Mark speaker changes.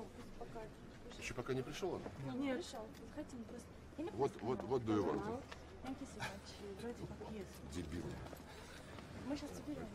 Speaker 1: пришел, пока.
Speaker 2: Еще пока не пришел он?
Speaker 1: Нет. Пришел. Хотим просто.
Speaker 2: Вот, вот, вот
Speaker 1: до его. Дебилы.
Speaker 2: Дебил.
Speaker 1: Мы сейчас соберем.